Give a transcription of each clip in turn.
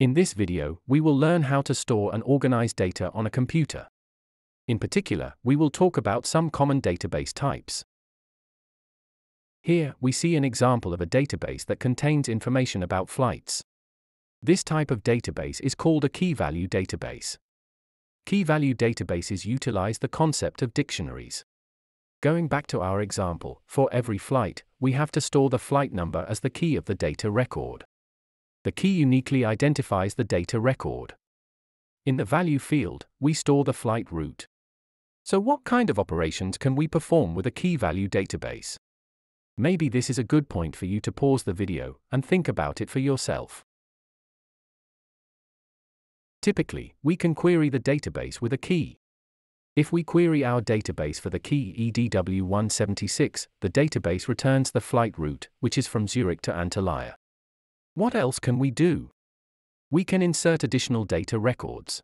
In this video, we will learn how to store and organize data on a computer. In particular, we will talk about some common database types. Here, we see an example of a database that contains information about flights. This type of database is called a key-value database. Key-value databases utilize the concept of dictionaries. Going back to our example, for every flight, we have to store the flight number as the key of the data record. The key uniquely identifies the data record. In the value field, we store the flight route. So what kind of operations can we perform with a key-value database? Maybe this is a good point for you to pause the video and think about it for yourself. Typically, we can query the database with a key. If we query our database for the key EDW176, the database returns the flight route, which is from Zurich to Antalya. What else can we do? We can insert additional data records.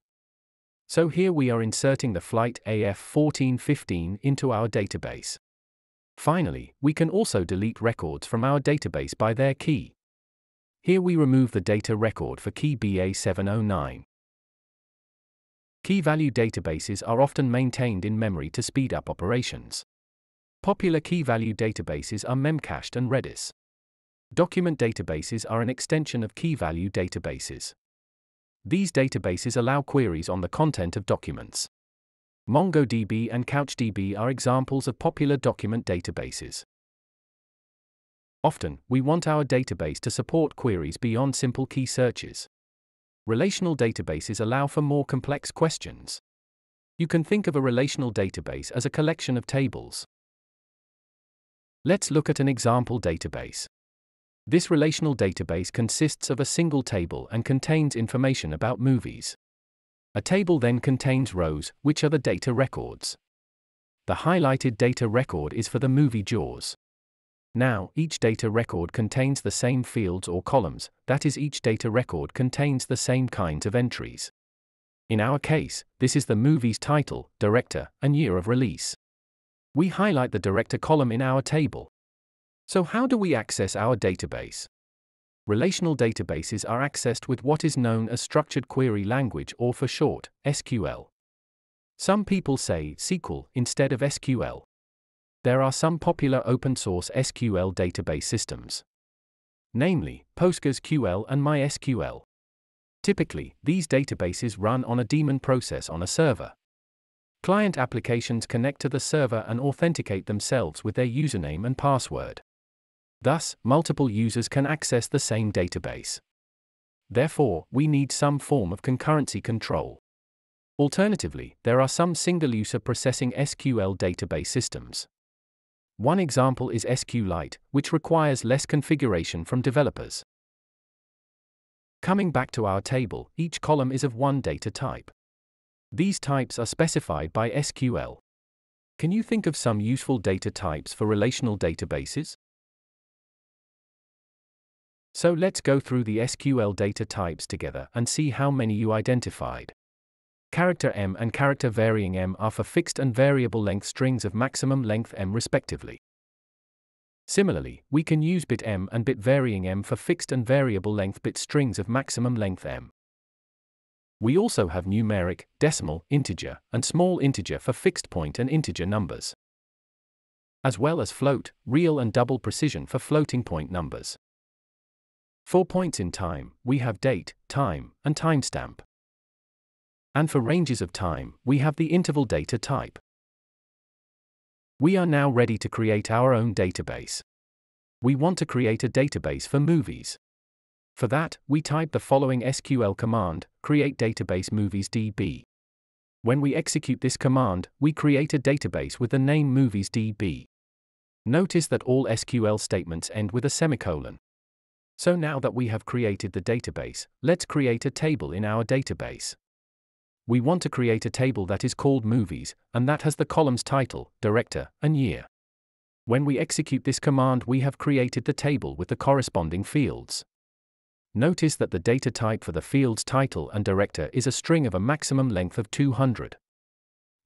So here we are inserting the flight AF1415 into our database. Finally, we can also delete records from our database by their key. Here we remove the data record for key BA709. Key value databases are often maintained in memory to speed up operations. Popular key value databases are Memcached and Redis. Document databases are an extension of key value databases. These databases allow queries on the content of documents. MongoDB and CouchDB are examples of popular document databases. Often, we want our database to support queries beyond simple key searches. Relational databases allow for more complex questions. You can think of a relational database as a collection of tables. Let's look at an example database. This relational database consists of a single table and contains information about movies. A table then contains rows, which are the data records. The highlighted data record is for the movie Jaws. Now, each data record contains the same fields or columns, that is, each data record contains the same kinds of entries. In our case, this is the movie's title, director, and year of release. We highlight the director column in our table. So how do we access our database? Relational databases are accessed with what is known as Structured Query Language or for short, SQL. Some people say SQL instead of SQL. There are some popular open source SQL database systems. Namely, PostgreSQL and MySQL. Typically, these databases run on a daemon process on a server. Client applications connect to the server and authenticate themselves with their username and password. Thus, multiple users can access the same database. Therefore, we need some form of concurrency control. Alternatively, there are some single user processing SQL database systems. One example is SQLite, which requires less configuration from developers. Coming back to our table, each column is of one data type. These types are specified by SQL. Can you think of some useful data types for relational databases? So let's go through the SQL data types together and see how many you identified. Character M and character varying M are for fixed and variable length strings of maximum length M respectively. Similarly, we can use bit M and bit varying M for fixed and variable length bit strings of maximum length M. We also have numeric, decimal, integer, and small integer for fixed point and integer numbers. As well as float, real and double precision for floating point numbers. For points in time, we have date, time, and timestamp. And for ranges of time, we have the interval data type. We are now ready to create our own database. We want to create a database for movies. For that, we type the following SQL command, create database movies db. When we execute this command, we create a database with the name movies db. Notice that all SQL statements end with a semicolon. So now that we have created the database, let's create a table in our database. We want to create a table that is called movies, and that has the columns title, director, and year. When we execute this command, we have created the table with the corresponding fields. Notice that the data type for the field's title and director is a string of a maximum length of 200.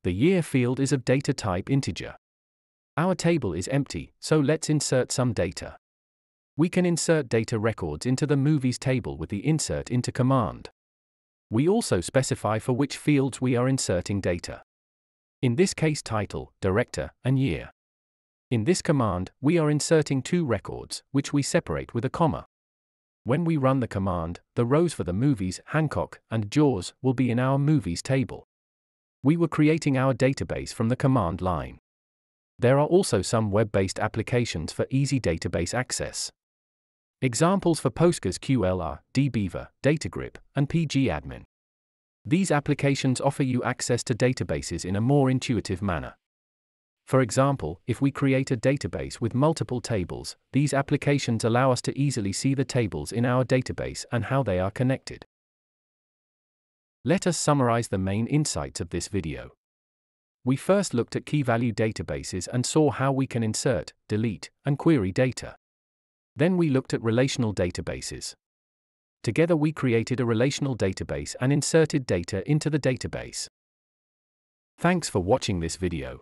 The year field is of data type integer. Our table is empty, so let's insert some data. We can insert data records into the movies table with the insert into command. We also specify for which fields we are inserting data. In this case title, director, and year. In this command, we are inserting two records, which we separate with a comma. When we run the command, the rows for the movies, Hancock, and Jaws will be in our movies table. We were creating our database from the command line. There are also some web-based applications for easy database access. Examples for PostgreSQL are dbeaver, Datagrip, and pgadmin. These applications offer you access to databases in a more intuitive manner. For example, if we create a database with multiple tables, these applications allow us to easily see the tables in our database and how they are connected. Let us summarize the main insights of this video. We first looked at key value databases and saw how we can insert, delete, and query data. Then we looked at relational databases. Together we created a relational database and inserted data into the database. Thanks for watching this video.